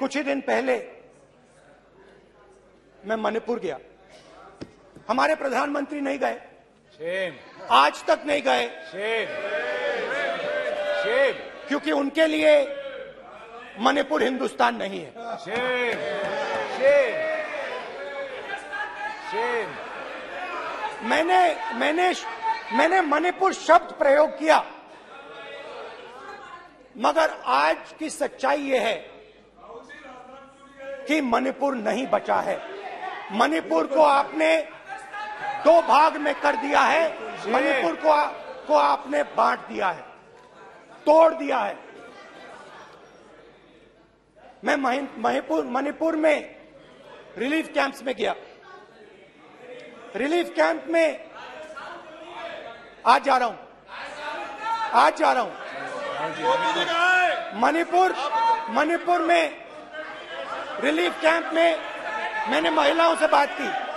कुछ ही दिन पहले मैं मणिपुर गया हमारे प्रधानमंत्री नहीं गए Shame. आज तक नहीं गए Shame. Shame. क्योंकि उनके लिए मणिपुर हिंदुस्तान नहीं है Shame. Shame. Shame. मैंने मैंने मैंने मणिपुर शब्द प्रयोग किया मगर आज की सच्चाई यह है कि मणिपुर नहीं बचा है। मणिपुर को आपने दो भाग में कर दिया है। मणिपुर को को आपने बांट दिया है तोड़ दिया है। मैं मणिपुर मणिपुर में रिलीफ कैंप्स में गया। रिलीफ कैंप में आज जा रहा हूँ। आज जा रहा हूँ। मणिपुर मणिपुर में रिलीफ कैंप में मैंने महिलाओं से बात की।